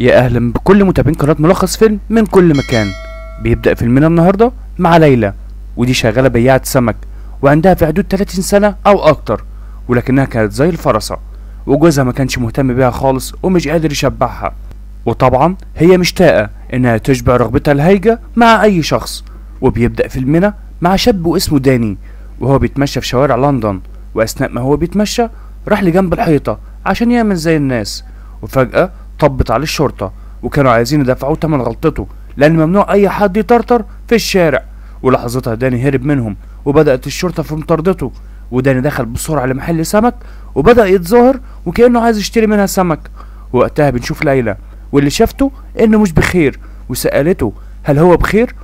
يا أهلا بكل متابعين قناة ملخص فيلم من كل مكان. بيبدأ فيلمنا النهارده مع ليلى ودي شغالة بياعة سمك وعندها في حدود 30 سنة أو أكتر ولكنها كانت زي الفرسة وجوزها ما كانش مهتم بيها خالص ومش قادر يشبعها. وطبعا هي مشتاقة إنها تشبع رغبتها الهايجة مع أي شخص. وبيبدأ فيلمنا مع شاب واسمه داني وهو بيتمشى في شوارع لندن. وأثناء ما هو بيتمشى راح لجنب الحيطة عشان يعمل زي الناس. وفجأة طبت عليه الشرطة وكانوا عايزين يدفعوه تمن غلطته لأن ممنوع أي حد يطرطر في الشارع. ولحظتها داني هرب منهم وبدأت الشرطة في مطاردته وداني دخل بسرعة لمحل سمك وبدأ يتظاهر وكأنه عايز يشتري منها سمك. وقتها بنشوف ليلى واللي شافته إنه مش بخير وسألته هل هو بخير؟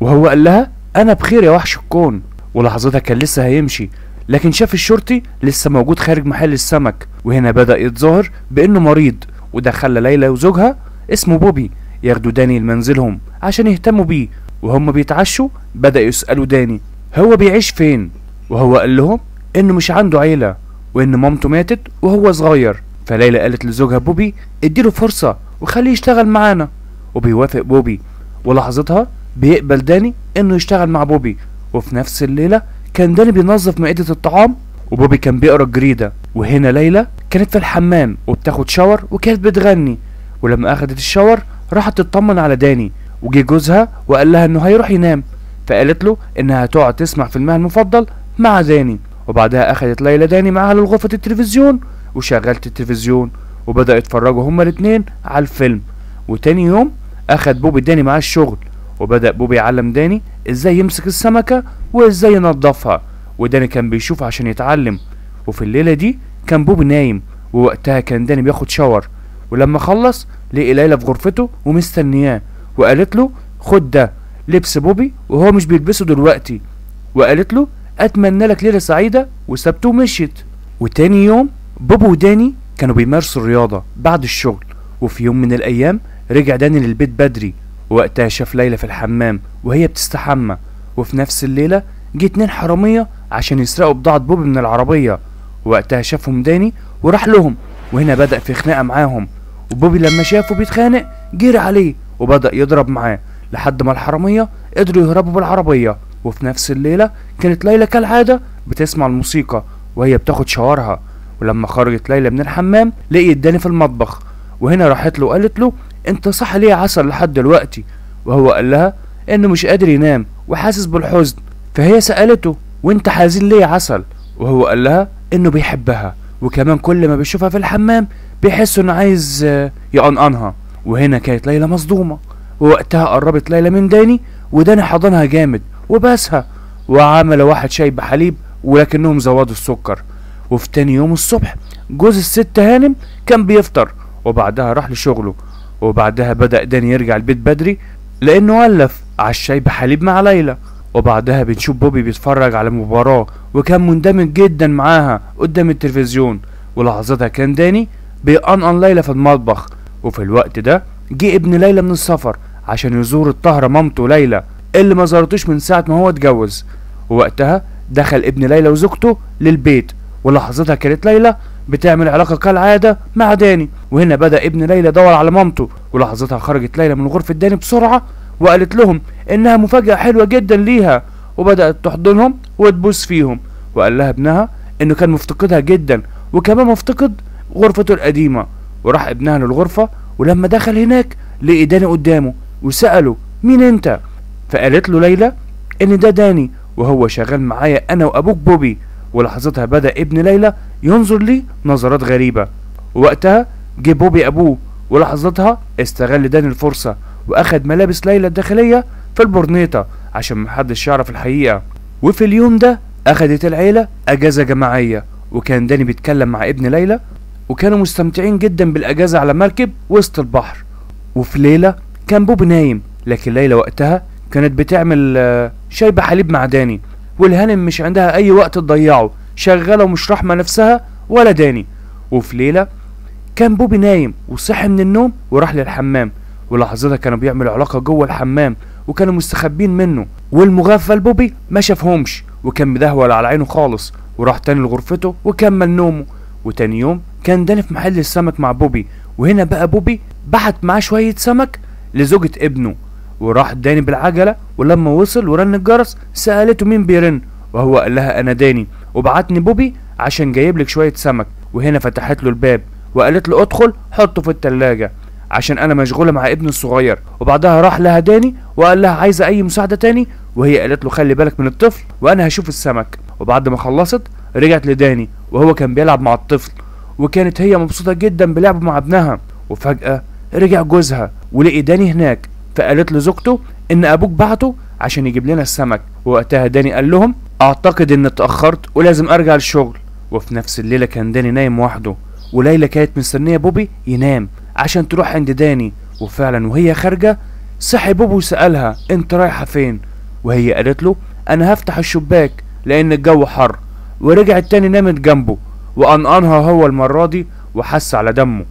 وهو قال لها أنا بخير يا وحش الكون. ولحظتها كان لسه هيمشي لكن شاف الشرطي لسه موجود خارج محل السمك وهنا بدأ يتظاهر بإنه مريض. وده خلى ليلى وزوجها اسمه بوبي. ياخدوا داني لمنزلهم عشان يهتموا بيه. وهم بيتعشوا بدأ يسألوا داني هو بيعيش فين؟ وهو قال لهم انه مش عنده عيلة وإن مامته ماتت وهو صغير. فليلى قالت لزوجها بوبي اديله فرصة وخليه يشتغل معانا. وبيوافق بوبي. ولحظتها بيقبل داني إنه يشتغل مع بوبي. وفي نفس الليلة كان داني بينظف مائدة الطعام وبوبي كان بيقرأ الجريدة وهنا ليلى كانت في الحمام وبتاخد شاور وكانت بتغني. ولما أخدت الشاور راحت تطمن على داني. وجه جوزها وقال لها إنه هيروح ينام. فقالت له إنها هتقعد تسمع فيلمها المفضل مع داني. وبعدها أخدت ليلى داني معاها لغرفة التلفزيون وشغلت التلفزيون. وبدأوا يتفرجوا هما الاتنين على الفيلم. وتاني يوم أخد بوبي داني معاه الشغل. وبدأ بوبي يعلم داني إزاي يمسك السمكة وإزاي ينضفها وداني كان بيشوف عشان يتعلم. وفي الليلة دي كان بوبي نايم ووقتها كان داني بياخد shower. ولما خلص لقي ليلى في غرفته ومستنياه وقالت له خد ده لبس بوبي وهو مش بيلبسه دلوقتي. وقالت له أتمنى لك ليلة سعيدة وسابته ومشيت. وتاني يوم بوبي وداني كانوا بيمارسوا الرياضة بعد الشغل. وفي يوم من الأيام رجع داني للبيت بدري. ووقتها شاف ليلى في الحمام وهي بتستحمى. وفي نفس الليلة جه اتنين حرامية عشان يسرقوا بضاعة بوبي من العربية. وقتها شافهم داني وراح لهم وهنا بدأ في خناقة معاهم. وبوبي لما شافه بيتخانق جري عليه وبدأ يضرب معاه لحد ما الحرامية قدروا يهربوا بالعربية. وفي نفس الليلة كانت ليلى كالعادة بتسمع الموسيقى وهي بتاخد شاورها. ولما خرجت ليلى من الحمام لقيت داني في المطبخ. وهنا راحت له وقالت له أنت صح ليه عسل لحد دلوقتي؟ وهو قال لها إنه مش قادر ينام وحاسس بالحزن. فهي سألته وأنت حزين ليه عسل؟ وهو قال لها إنه بيحبها. وكمان كل ما بيشوفها في الحمام بيحس إنه عايز آه، يقنقنها وهنا كانت ليلى مصدومة. ووقتها قربت ليلى من داني وداني حضنها جامد وباسها. وعمل واحد شاي بحليب ولكنهم زودوا السكر. وفي تاني يوم الصبح جوز الست هانم كان بيفطر وبعدها راح لشغله. وبعدها بدأ داني يرجع البيت بدري لأنه ولف على الشاي بحليب مع ليلى. وبعدها بنشوف بوبي بيتفرج على مباراة وكان مندمج جدا معاها قدام التلفزيون. ولحظتها كان داني بيقنقن ليلى في المطبخ. وفي الوقت ده جه ابن ليلى من السفر عشان يزور الطاهرة مامته ليلى اللي ما زارتوش من ساعة ما هو اتجوز. ووقتها دخل ابن ليلى وزوجته للبيت. ولحظتها كانت ليلى بتعمل علاقة كالعادة مع داني. وهنا بدأ ابن ليلى يدور على مامته. ولحظتها خرجت ليلى من غرفة داني بسرعة وقالت لهم إنها مفاجأة حلوة جدا ليها. وبدأت تحضنهم وتبوس فيهم. وقال لها ابنها إنه كان مفتقدها جدا وكمان مفتقد غرفته القديمة. وراح ابنها للغرفة ولما دخل هناك لقي داني قدامه وسأله مين أنت؟ فقالت له ليلى إن ده داني وهو شغال معايا أنا وأبوك بوبي. ولحظتها بدأ ابن ليلى ينظر لي نظرات غريبة. ووقتها جه بوبي أبوه ولحظتها استغل داني الفرصة واخد ملابس ليلى الداخلية في البورنيطة عشان محدش يعرف الحقيقة. وفي اليوم ده اخدت العيلة أجازة جماعية وكان داني بيتكلم مع ابن ليلى وكانوا مستمتعين جدا بالأجازة على مركب وسط البحر. وفي ليلة كان بوب نايم لكن ليلى وقتها كانت بتعمل آه، شاي بحليب مع داني. والهانم مش عندها أي وقت تضيعه شغالة ومش رحمة نفسها ولا داني. وفي ليلة كان بوبي نايم وصحي من النوم وراح للحمام. ولحظتها كانوا بيعملوا علاقة جوه الحمام وكانوا مستخبين منه. والمغفل بوبي ما شافهمش وكان مدهول على عينه خالص وراح تاني لغرفته وكمل نومه. وتاني يوم كان داني في محل السمك مع بوبي وهنا بقى بوبي بعت معاه شوية سمك لزوجة ابنه. وراح داني بالعجلة ولما وصل ورن الجرس سألته مين بيرن وهو قال لها أنا داني. وبعتني بوبي عشان جايب لك شوية سمك. وهنا فتحت له الباب وقالت له ادخل حطه في التلاجة. عشان أنا مشغولة مع ابني الصغير. وبعدها راح لها داني وقال لها عايزة أي مساعدة تاني؟ وهي قالت له خلي بالك من الطفل وأنا هشوف السمك. وبعد ما خلصت رجعت لداني وهو كان بيلعب مع الطفل. وكانت هي مبسوطة جدا بلعبه مع ابنها. وفجأة رجع جوزها ولقي داني هناك. فقالت لزوجته إن أبوك بعته عشان يجيب لنا السمك. ووقتها داني قال لهم أعتقد ان اتأخرت ولازم أرجع الشغل. وفي نفس الليلة كان داني نايم وحده. وليلى كانت مستنية بوبي ينام. عشان تروح عند داني. وفعلا وهي خارجة صحي بوبي وسألها أنت رايحة فين؟ وهي قالت له أنا هفتح الشباك لأن الجو حر. ورجعت تاني نامت جنبه وأنقنها هو المرة دي وحس على دمه.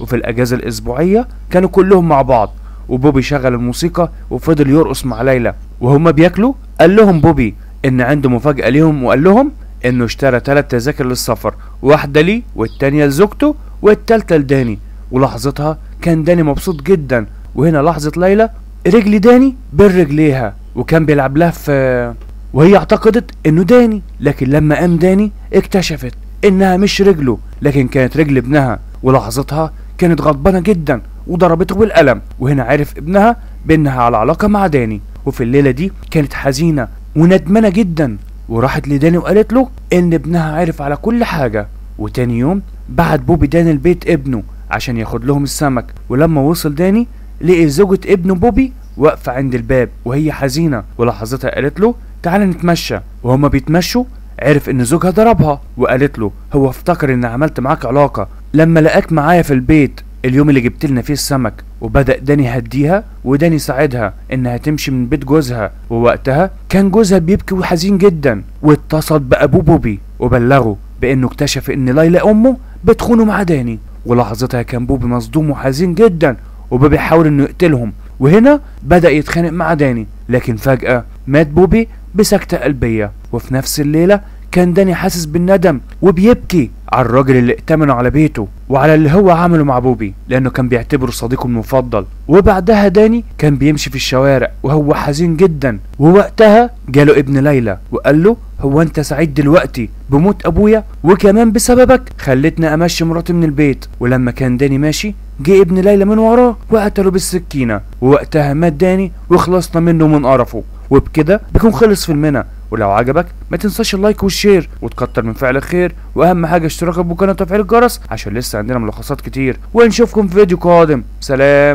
وفي الأجازة الأسبوعية كانوا كلهم مع بعض وبوبي شغل الموسيقى وفضل يرقص مع ليلى. وهما بياكلوا قال لهم بوبي إن عنده مفاجأة ليهم وقال لهم إنه اشترى تلات تذاكر للسفر واحدة ليه والتانية لزوجته والتالتة لداني. ولحظتها كان داني مبسوط جدا. وهنا لحظة ليلى رجل داني بين رجليها وكان بيلعب لها في وهي اعتقدت إنه داني. لكن لما قام داني اكتشفت إنها مش رجله لكن كانت رجل ابنها. ولحظتها كانت غضبانة جدا وضربته بالقلم. وهنا عرف ابنها بإنها على علاقة مع داني. وفي الليلة دي كانت حزينة وندمانة جدا. وراحت لداني وقالت له إن ابنها عرف على كل حاجة. وتاني يوم بعت بوبي داني لبيت ابنه. عشان ياخد لهم السمك. ولما وصل داني لقي زوجة ابن بوبي واقفة عند الباب وهي حزينة. ولحظتها قالت له تعالى نتمشى. وهما بيتمشوا عرف إن زوجها ضربها وقالت له هو افتكر إن عملت معاك علاقة. لما لقاك معايا في البيت اليوم اللي جبت لنا فيه السمك وبدأ داني يهديها وداني ساعدها إنها تمشي من بيت جوزها. ووقتها كان جوزها بيبكي وحزين جدا. واتصل بابوه بوبي وبلغه بإنه اكتشف إن ليلى أمه بتخونه مع داني. ولحظتها كان بوبي مصدوم وحزين جدا وبوبي حاول إنه يقتلهم. وهنا بدأ يتخانق مع داني لكن فجأة مات بوبي بسكتة قلبية. وفي نفس الليلة كان داني حاسس بالندم وبيبكي على الراجل اللي ائتمنه على بيته وعلى اللي هو عمله مع بوبي لأنه كان بيعتبره صديقه المفضل. وبعدها داني كان بيمشي في الشوارع وهو حزين جدا. ووقتها جاله ابن ليلى وقال له هو أنت سعيد دلوقتي بموت أبويا؟ وكمان بسببك خلتني أمشي مراتي من البيت. ولما كان داني ماشي جه ابن ليلى من وراه وقتله بالسكينة. ووقتها مات داني وخلصنا منه من قرفه. وبكده بيكون خلص فيلمنا. ولو عجبك ما تنساش اللايك والشير وتكتر من فعل الخير وأهم حاجة اشتراكك بالقناه وتفعيل الجرس عشان لسه عندنا ملخصات كتير. ونشوفكم في فيديو قادم. سلام.